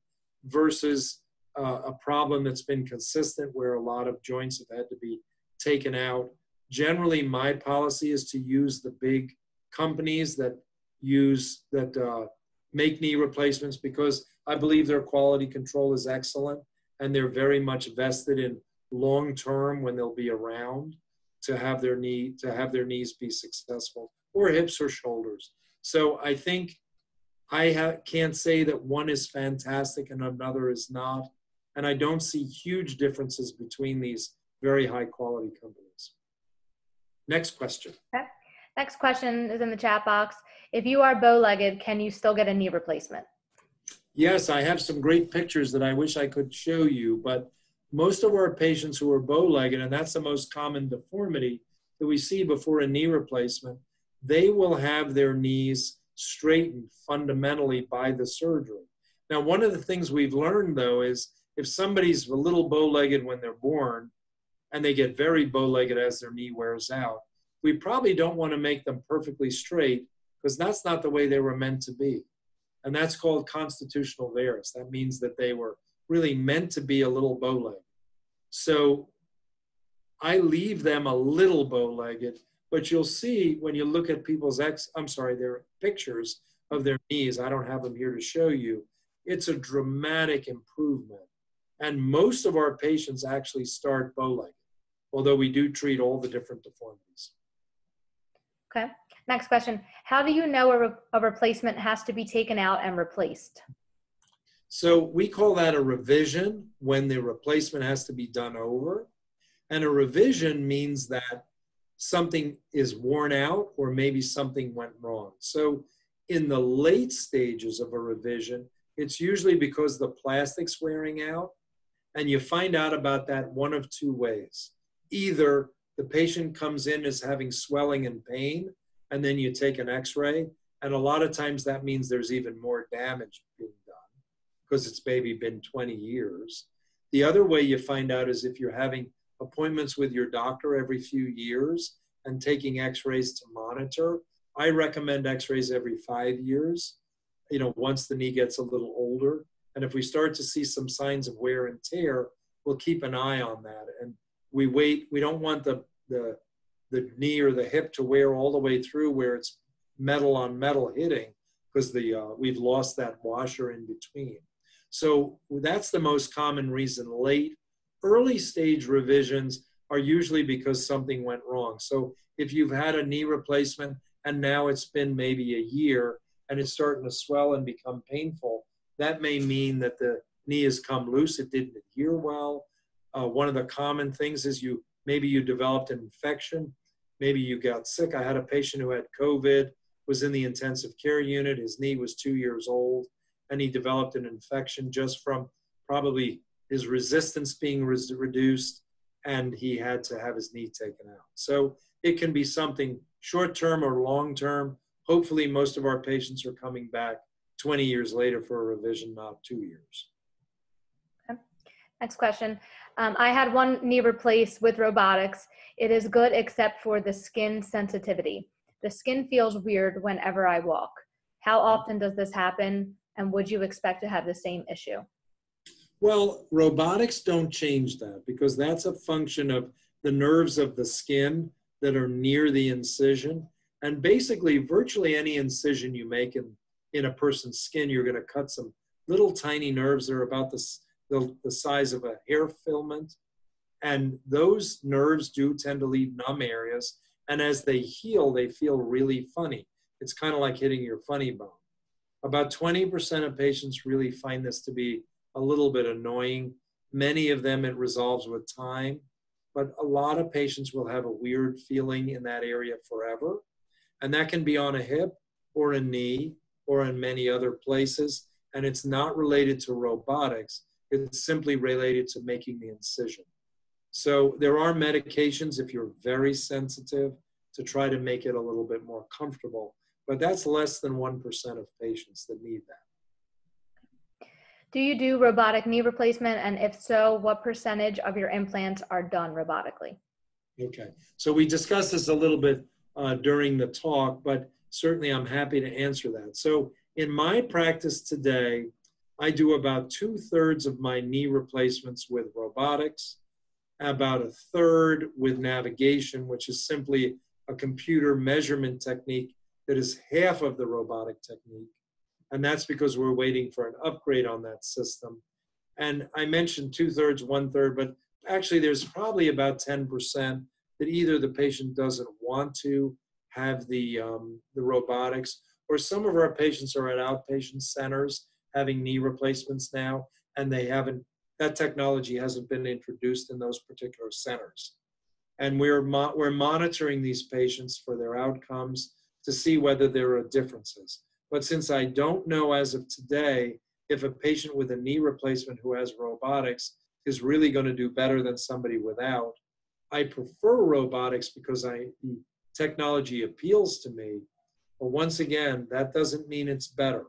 versus uh, a problem that's been consistent where a lot of joints have had to be taken out. Generally my policy is to use the big companies that use that uh, make knee replacements because I believe their quality control is excellent and they're very much vested in long term when they'll be around to have their knee to have their knees be successful or hips or shoulders. So I think I ha- can't say that one is fantastic and another is not, and I don't see huge differences between these very high quality companies. Next question. Okay. Next question is in the chat box. If you are bow-legged, can you still get a knee replacement? Yes, I have some great pictures that I wish I could show you, but most of our patients who are bow-legged, and that's the most common deformity that we see before a knee replacement, they will have their knees straightened fundamentally by the surgery. Now, one of the things we've learned though is if somebody's a little bow-legged when they're born, and they get very bow-legged as their knee wears out. We probably don't want to make them perfectly straight because that's not the way they were meant to be. And that's called constitutional varus. That means that they were really meant to be a little bow-legged. So I leave them a little bow-legged, but you'll see when you look at people's ex, I'm sorry, their pictures of their knees, I don't have them here to show you, it's a dramatic improvement. And most of our patients actually start bow-legged although we do treat all the different deformities. Okay. Next question. How do you know a, re a replacement has to be taken out and replaced? So we call that a revision when the replacement has to be done over. And a revision means that something is worn out or maybe something went wrong. So in the late stages of a revision, it's usually because the plastic's wearing out. And you find out about that one of two ways either the patient comes in as having swelling and pain, and then you take an x ray. And a lot of times that means there's even more damage being done because it's maybe been 20 years. The other way you find out is if you're having appointments with your doctor every few years and taking x rays to monitor. I recommend x rays every five years, you know, once the knee gets a little older. And if we start to see some signs of wear and tear, we'll keep an eye on that. And we wait, we don't want the, the, the knee or the hip to wear all the way through where it's metal on metal hitting because the uh, we've lost that washer in between. So that's the most common reason. Late, early stage revisions are usually because something went wrong. So if you've had a knee replacement and now it's been maybe a year and it's starting to swell and become painful, that may mean that the knee has come loose. It didn't adhere well. Uh, one of the common things is you maybe you developed an infection, maybe you got sick. I had a patient who had COVID, was in the intensive care unit. His knee was two years old, and he developed an infection just from probably his resistance being res- reduced, and he had to have his knee taken out. So it can be something short term or long term. Hopefully, most of our patients are coming back 20 years later for a revision, not two years. Next question. Um, I had one knee replaced with robotics. It is good except for the skin sensitivity. The skin feels weird whenever I walk. How often does this happen? And would you expect to have the same issue? Well, robotics don't change that because that's a function of the nerves of the skin that are near the incision. And basically, virtually any incision you make in, in a person's skin, you're going to cut some little tiny nerves that are about this the, the size of a hair filament. And those nerves do tend to leave numb areas. And as they heal, they feel really funny. It's kind of like hitting your funny bone. About 20% of patients really find this to be a little bit annoying. Many of them it resolves with time, but a lot of patients will have a weird feeling in that area forever. And that can be on a hip or a knee or in many other places. And it's not related to robotics. It's simply related to making the incision. So there are medications if you're very sensitive to try to make it a little bit more comfortable, but that's less than 1% of patients that need that. Do you do robotic knee replacement? And if so, what percentage of your implants are done robotically? Okay, so we discussed this a little bit uh, during the talk, but certainly I'm happy to answer that. So in my practice today, I do about two thirds of my knee replacements with robotics, about a third with navigation, which is simply a computer measurement technique that is half of the robotic technique. And that's because we're waiting for an upgrade on that system. And I mentioned two thirds, one third, but actually there's probably about 10% that either the patient doesn't want to have the, um, the robotics, or some of our patients are at outpatient centers having knee replacements now, and they haven't, that technology hasn't been introduced in those particular centers. And we're, mo- we're monitoring these patients for their outcomes to see whether there are differences. But since I don't know as of today if a patient with a knee replacement who has robotics is really going to do better than somebody without, I prefer robotics because I, the technology appeals to me. But once again, that doesn't mean it's better.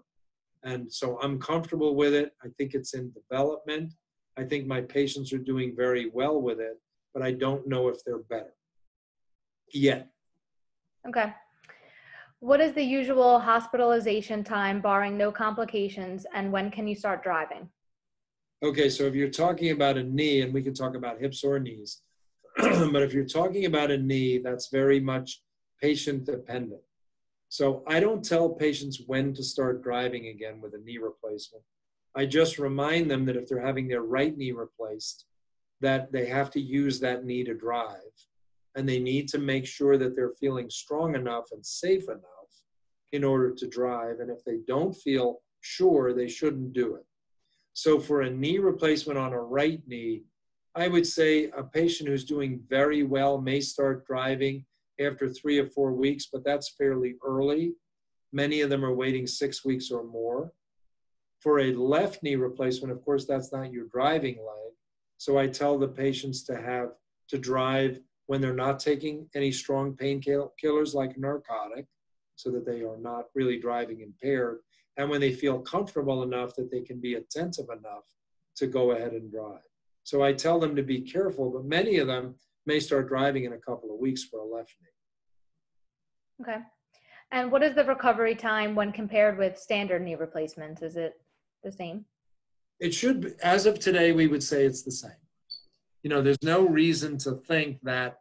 And so I'm comfortable with it. I think it's in development. I think my patients are doing very well with it, but I don't know if they're better yet. Okay. What is the usual hospitalization time, barring no complications, and when can you start driving? Okay, so if you're talking about a knee, and we can talk about hips or knees, but if you're talking about a knee, that's very much patient dependent. So I don't tell patients when to start driving again with a knee replacement. I just remind them that if they're having their right knee replaced, that they have to use that knee to drive. And they need to make sure that they're feeling strong enough and safe enough in order to drive. And if they don't feel sure, they shouldn't do it. So for a knee replacement on a right knee, I would say a patient who's doing very well may start driving after three or four weeks, but that's fairly early. Many of them are waiting six weeks or more. For a left knee replacement, of course, that's not your driving leg. So I tell the patients to have to drive when they're not taking any strong painkillers like narcotic, so that they are not really driving impaired, and when they feel comfortable enough that they can be attentive enough to go ahead and drive. So I tell them to be careful, but many of them may start driving in a couple of weeks for a left knee. Okay. And what is the recovery time when compared with standard knee replacements? Is it the same? It should be, as of today, we would say it's the same. You know, there's no reason to think that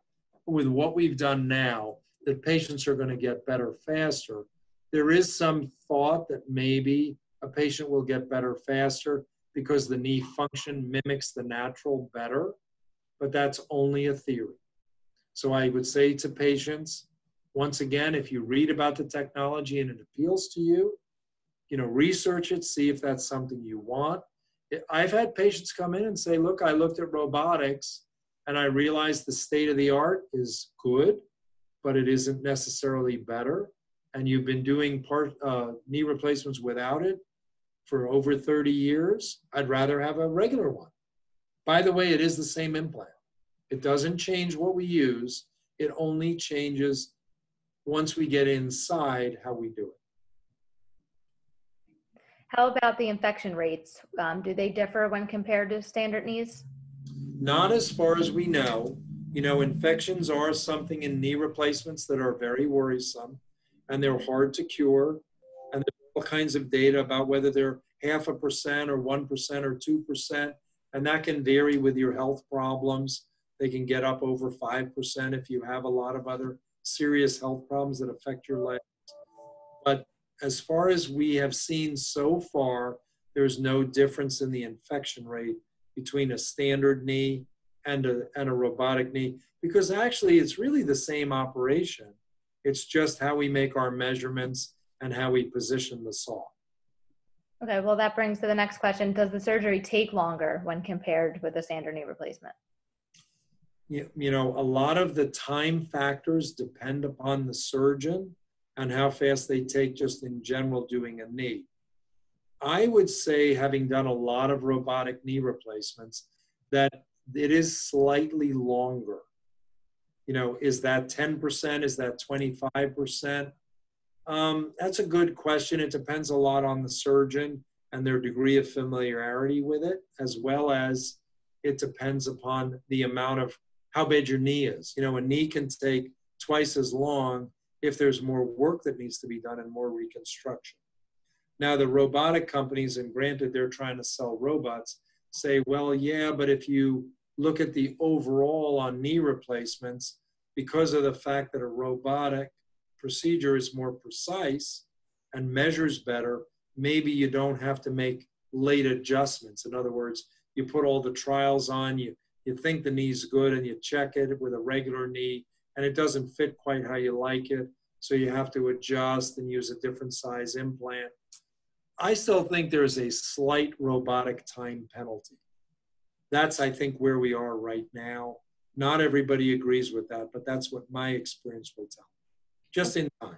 with what we've done now, that patients are going to get better faster. There is some thought that maybe a patient will get better faster because the knee function mimics the natural better, but that's only a theory. So I would say to patients, once again, if you read about the technology and it appeals to you, you know, research it, see if that's something you want. I've had patients come in and say, look, I looked at robotics and I realized the state of the art is good, but it isn't necessarily better. And you've been doing part uh, knee replacements without it for over 30 years. I'd rather have a regular one. By the way, it is the same implant. It doesn't change what we use. It only changes once we get inside how we do it. How about the infection rates? Um, do they differ when compared to standard knees? Not as far as we know. You know, infections are something in knee replacements that are very worrisome and they're hard to cure. And there's all kinds of data about whether they're half a percent or 1% or 2%. And that can vary with your health problems. They can get up over 5% if you have a lot of other serious health problems that affect your legs. As far as we have seen so far, there's no difference in the infection rate between a standard knee and a, and a robotic knee because actually it's really the same operation. It's just how we make our measurements and how we position the saw. Okay, well, that brings to the next question. Does the surgery take longer when compared with a standard knee replacement? You, you know, a lot of the time factors depend upon the surgeon and how fast they take just in general doing a knee. I would say, having done a lot of robotic knee replacements, that it is slightly longer. You know, is that 10%? Is that 25%? Um, that's a good question. It depends a lot on the surgeon and their degree of familiarity with it, as well as it depends upon the amount of how big your knee is. You know, a knee can take twice as long if there's more work that needs to be done and more reconstruction. Now, the robotic companies, and granted they're trying to sell robots, say, well, yeah, but if you look at the overall on knee replacements, because of the fact that a robotic procedure is more precise and measures better, maybe you don't have to make late adjustments. In other words, you put all the trials on, you, you think the knee's good, and you check it with a regular knee, and it doesn't fit quite how you like it. So you have to adjust and use a different size implant. I still think there's a slight robotic time penalty. That's, I think, where we are right now. Not everybody agrees with that, but that's what my experience will tell. Just in time.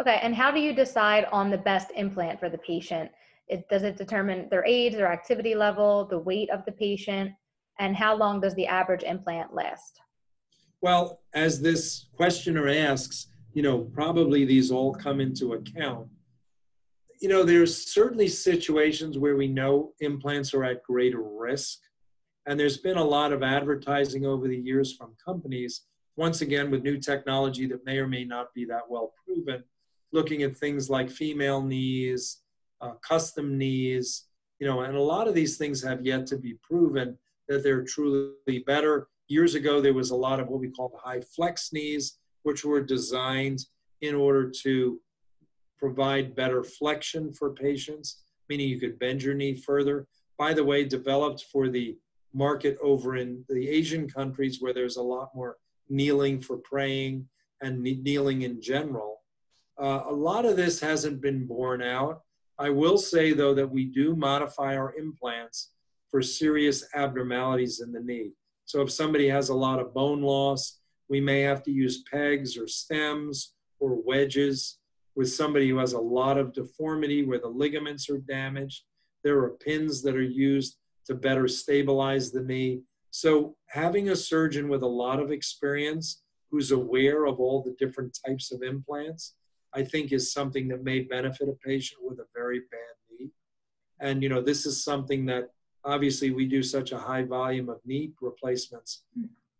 Okay, and how do you decide on the best implant for the patient? It, does it determine their age, their activity level, the weight of the patient, and how long does the average implant last? Well, as this questioner asks, you know, probably these all come into account. You know, there's certainly situations where we know implants are at greater risk. And there's been a lot of advertising over the years from companies, once again, with new technology that may or may not be that well proven, looking at things like female knees, uh, custom knees, you know, and a lot of these things have yet to be proven that they're truly better Years ago, there was a lot of what we call the high flex knees, which were designed in order to provide better flexion for patients, meaning you could bend your knee further. By the way, developed for the market over in the Asian countries where there's a lot more kneeling for praying and kneeling in general. Uh, a lot of this hasn't been borne out. I will say, though, that we do modify our implants for serious abnormalities in the knee. So if somebody has a lot of bone loss, we may have to use pegs or stems or wedges. With somebody who has a lot of deformity where the ligaments are damaged, there are pins that are used to better stabilize the knee. So having a surgeon with a lot of experience who's aware of all the different types of implants, I think is something that may benefit a patient with a very bad knee. And you know, this is something that obviously we do such a high volume of knee replacements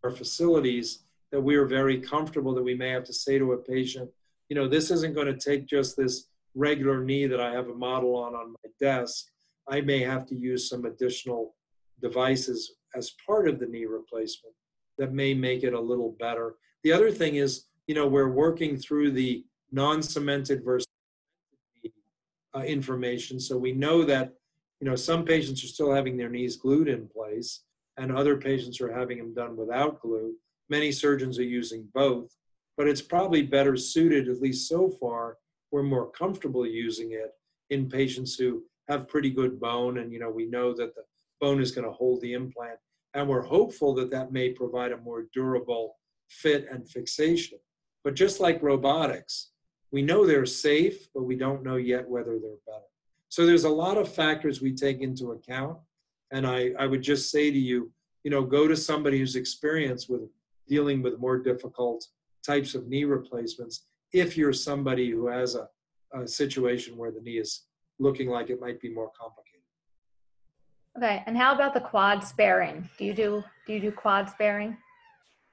our facilities that we are very comfortable that we may have to say to a patient, you know, this isn't going to take just this regular knee that I have a model on on my desk. I may have to use some additional devices as part of the knee replacement that may make it a little better. The other thing is, you know, we're working through the non-cemented versus uh, information. So we know that, you know, some patients are still having their knees glued in place and other patients are having them done without glue. Many surgeons are using both, but it's probably better suited, at least so far, we're more comfortable using it in patients who have pretty good bone and, you know, we know that the bone is going to hold the implant. And we're hopeful that that may provide a more durable fit and fixation. But just like robotics, we know they're safe, but we don't know yet whether they're better. So there's a lot of factors we take into account. And I, I would just say to you, you know, go to somebody who's experienced with dealing with more difficult types of knee replacements if you're somebody who has a, a situation where the knee is looking like it might be more complicated. Okay, and how about the quad sparing? Do you do do you do quad sparing?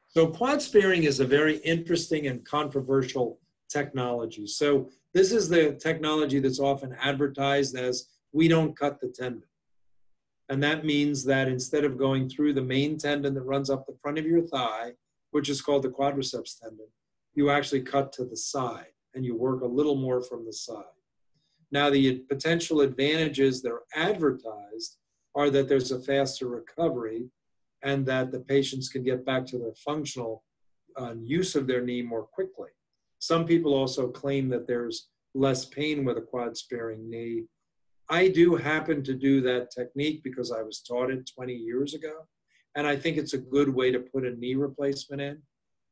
So quad sparing is a very interesting and controversial technology. So this is the technology that's often advertised as we don't cut the tendon. And that means that instead of going through the main tendon that runs up the front of your thigh, which is called the quadriceps tendon, you actually cut to the side and you work a little more from the side. Now, the potential advantages that are advertised are that there's a faster recovery and that the patients can get back to their functional uh, use of their knee more quickly. Some people also claim that there's less pain with a quad sparing knee. I do happen to do that technique because I was taught it 20 years ago. And I think it's a good way to put a knee replacement in.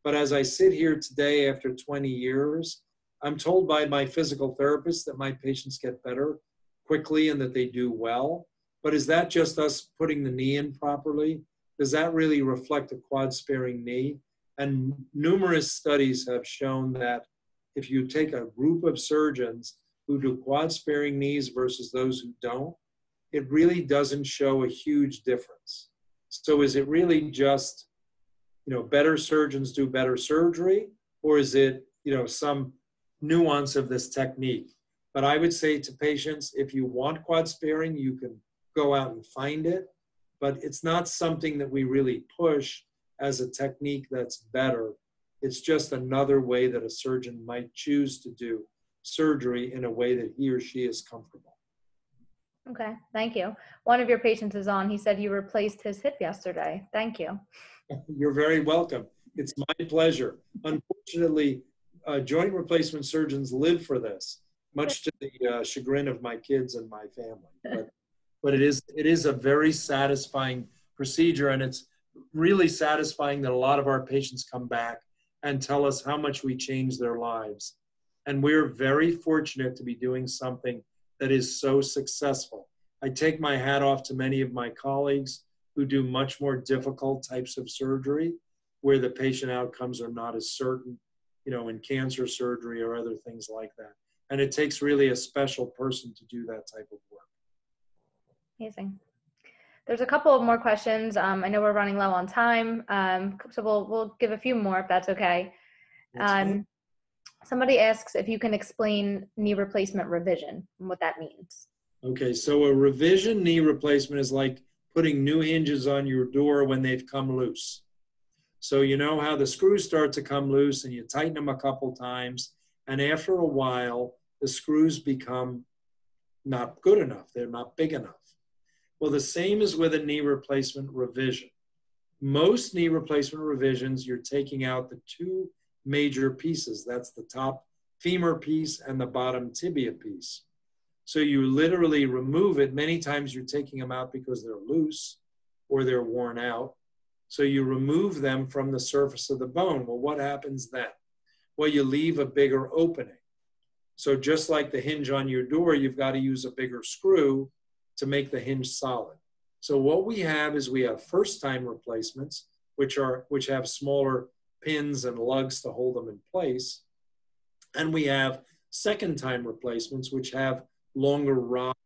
But as I sit here today after 20 years, I'm told by my physical therapist that my patients get better quickly and that they do well. But is that just us putting the knee in properly? Does that really reflect a quad sparing knee? And numerous studies have shown that if you take a group of surgeons who do quad sparing knees versus those who don't, it really doesn't show a huge difference. So is it really just, you know, better surgeons do better surgery, or is it, you know, some nuance of this technique? But I would say to patients, if you want quad sparing, you can go out and find it, but it's not something that we really push as a technique that's better. It's just another way that a surgeon might choose to do surgery in a way that he or she is comfortable. Okay, thank you. One of your patients is on. He said you replaced his hip yesterday. Thank you. You're very welcome. It's my pleasure. Unfortunately, uh, joint replacement surgeons live for this, much to the uh, chagrin of my kids and my family. But, but it is it is a very satisfying procedure, and it's really satisfying that a lot of our patients come back and tell us how much we changed their lives. And we're very fortunate to be doing something that is so successful. I take my hat off to many of my colleagues who do much more difficult types of surgery where the patient outcomes are not as certain, you know, in cancer surgery or other things like that. And it takes really a special person to do that type of work. Amazing. There's a couple of more questions. Um, I know we're running low on time, um, so we'll we'll give a few more if that's okay. Um, somebody asks if you can explain knee replacement revision and what that means. Okay, so a revision knee replacement is like putting new hinges on your door when they've come loose. So you know how the screws start to come loose and you tighten them a couple times, and after a while, the screws become not good enough. They're not big enough. Well, the same is with a knee replacement revision. Most knee replacement revisions, you're taking out the two major pieces. That's the top femur piece and the bottom tibia piece. So you literally remove it. Many times you're taking them out because they're loose or they're worn out. So you remove them from the surface of the bone. Well, what happens then? Well, you leave a bigger opening. So just like the hinge on your door, you've got to use a bigger screw to make the hinge solid. So what we have is we have first time replacements, which are which have smaller pins and lugs to hold them in place. And we have second time replacements, which have longer rods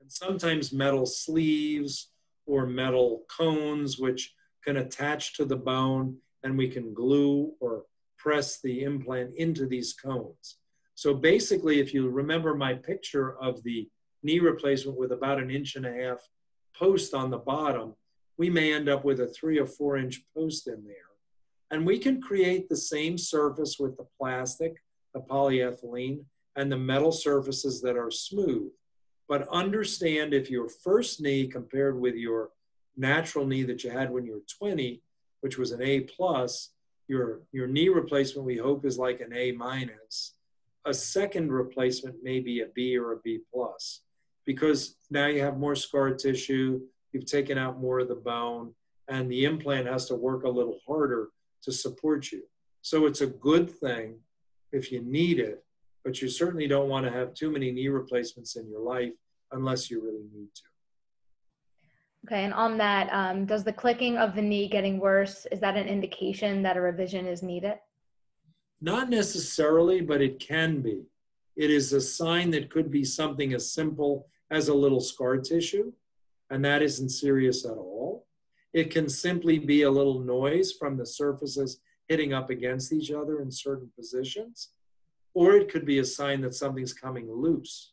and sometimes metal sleeves or metal cones, which can attach to the bone and we can glue or press the implant into these cones. So basically, if you remember my picture of the knee replacement with about an inch and a half post on the bottom, we may end up with a three or four inch post in there. And we can create the same surface with the plastic the polyethylene, and the metal surfaces that are smooth. But understand if your first knee compared with your natural knee that you had when you were 20, which was an A plus, your, your knee replacement we hope is like an A minus. A second replacement may be a B or a B plus because now you have more scar tissue, you've taken out more of the bone, and the implant has to work a little harder to support you. So it's a good thing if you need it, but you certainly don't want to have too many knee replacements in your life unless you really need to. Okay, and on that, um, does the clicking of the knee getting worse, is that an indication that a revision is needed? Not necessarily, but it can be. It is a sign that could be something as simple as a little scar tissue, and that isn't serious at all. It can simply be a little noise from the surfaces hitting up against each other in certain positions, or it could be a sign that something's coming loose.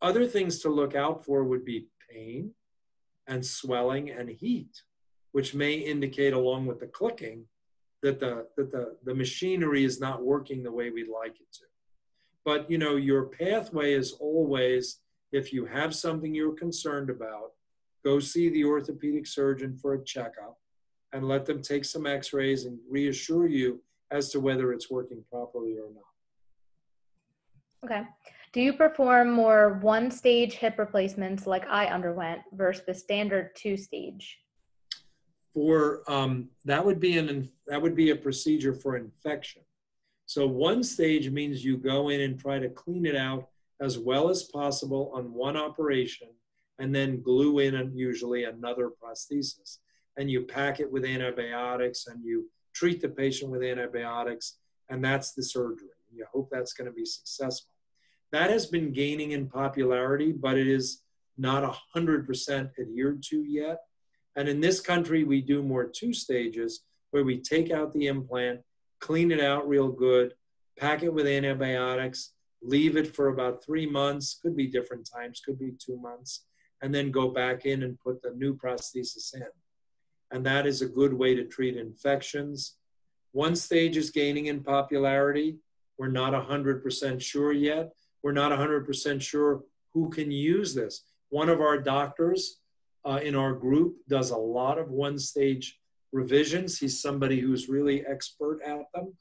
Other things to look out for would be pain and swelling and heat, which may indicate, along with the clicking, that the that the, the machinery is not working the way we'd like it to. But you know, your pathway is always if you have something you're concerned about, go see the orthopedic surgeon for a checkup and let them take some x-rays and reassure you as to whether it's working properly or not. Okay. Do you perform more one stage hip replacements like I underwent versus the standard two stage? For um, that would be an that would be a procedure for infection. So one stage means you go in and try to clean it out as well as possible on one operation and then glue in usually another prosthesis. And you pack it with antibiotics and you treat the patient with antibiotics, and that's the surgery. You hope that's going to be successful. That has been gaining in popularity, but it is not 100% adhered to yet. And in this country, we do more two stages where we take out the implant, clean it out real good, pack it with antibiotics, leave it for about three months, could be different times, could be two months, and then go back in and put the new prosthesis in. And that is a good way to treat infections. One stage is gaining in popularity. We're not 100% sure yet, we're not 100% sure who can use this. One of our doctors uh, in our group does a lot of one stage revisions. He's somebody who's really expert at them,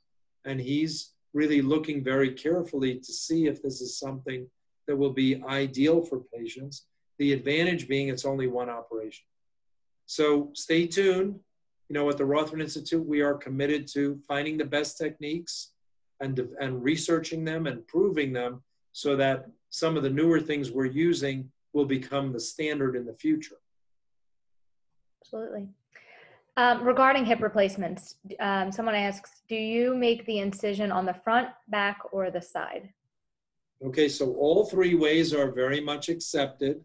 and he's really looking very carefully to see if this is something that will be ideal for patients. The advantage being it's only one operation. So stay tuned. You know, at the Rothman Institute, we are committed to finding the best techniques and, and researching them and proving them so that some of the newer things we're using will become the standard in the future. Absolutely. Um, regarding hip replacements, um, someone asks, do you make the incision on the front, back, or the side? Okay, so all three ways are very much accepted.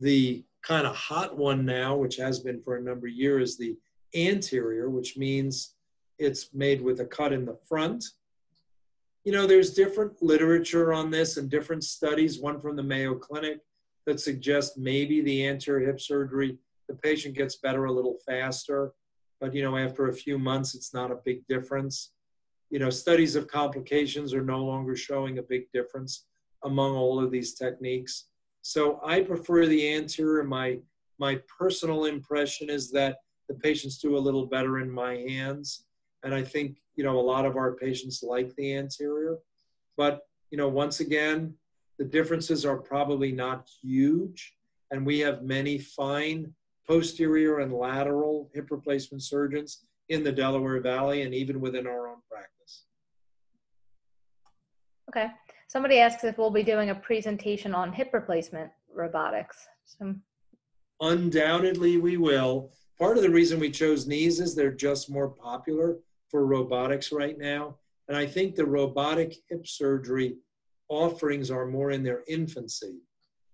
The kind of hot one now, which has been for a number of years, is the anterior, which means it's made with a cut in the front you know, there's different literature on this and different studies, one from the Mayo Clinic that suggests maybe the anterior hip surgery, the patient gets better a little faster, but you know, after a few months, it's not a big difference. You know, studies of complications are no longer showing a big difference among all of these techniques. So I prefer the anterior. My my personal impression is that the patients do a little better in my hands. And I think you know, a lot of our patients like the anterior. But, you know, once again, the differences are probably not huge. And we have many fine posterior and lateral hip replacement surgeons in the Delaware Valley and even within our own practice. Okay. Somebody asks if we'll be doing a presentation on hip replacement robotics. So... Undoubtedly, we will. Part of the reason we chose knees is they're just more popular for robotics right now. And I think the robotic hip surgery offerings are more in their infancy.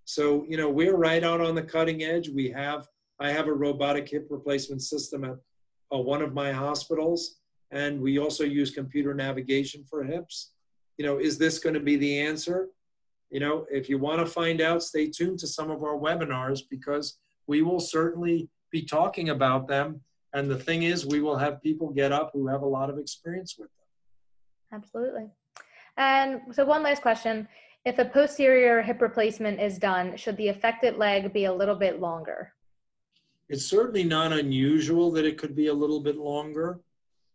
So, you know, we're right out on the cutting edge. We have, I have a robotic hip replacement system at uh, one of my hospitals, and we also use computer navigation for hips. You know, is this going to be the answer? You know, if you want to find out, stay tuned to some of our webinars because we will certainly be talking about them and the thing is, we will have people get up who have a lot of experience with them. Absolutely. And so one last question. If a posterior hip replacement is done, should the affected leg be a little bit longer? It's certainly not unusual that it could be a little bit longer.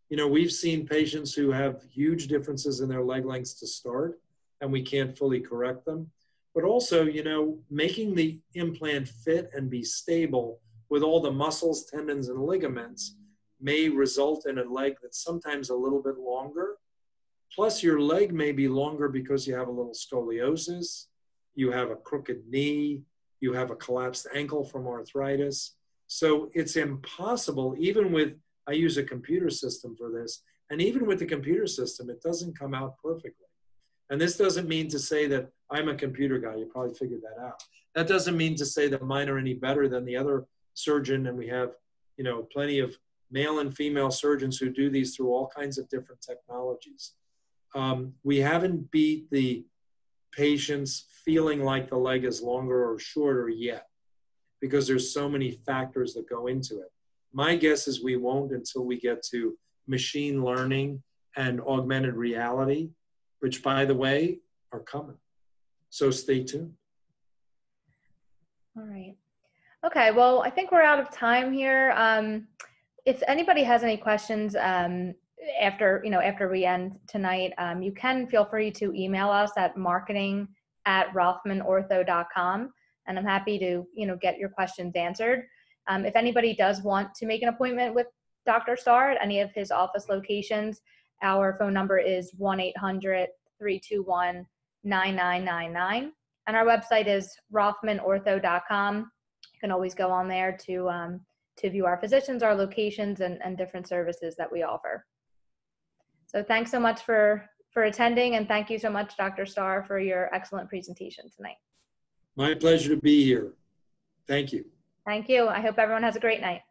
You know, we've seen patients who have huge differences in their leg lengths to start, and we can't fully correct them. But also, you know, making the implant fit and be stable with all the muscles, tendons, and ligaments may result in a leg that's sometimes a little bit longer. Plus, your leg may be longer because you have a little scoliosis, you have a crooked knee, you have a collapsed ankle from arthritis. So it's impossible, even with, I use a computer system for this, and even with the computer system, it doesn't come out perfectly. And this doesn't mean to say that I'm a computer guy, you probably figured that out. That doesn't mean to say that mine are any better than the other surgeon, and we have, you know, plenty of male and female surgeons who do these through all kinds of different technologies. Um, we haven't beat the patients feeling like the leg is longer or shorter yet because there's so many factors that go into it. My guess is we won't until we get to machine learning and augmented reality, which, by the way, are coming. So stay tuned. All right. Okay, well, I think we're out of time here. Um, if anybody has any questions um, after you know after we end tonight, um, you can feel free to email us at marketing at rothmanortho.com, and I'm happy to you know get your questions answered. Um, if anybody does want to make an appointment with Dr. Star at any of his office locations, our phone number is 1 800 321 9999. And our website is rothmanortho.com. You can always go on there to, um, to view our physicians, our locations, and, and different services that we offer. So thanks so much for, for attending, and thank you so much, Dr. Star, for your excellent presentation tonight. My pleasure to be here. Thank you. Thank you. I hope everyone has a great night.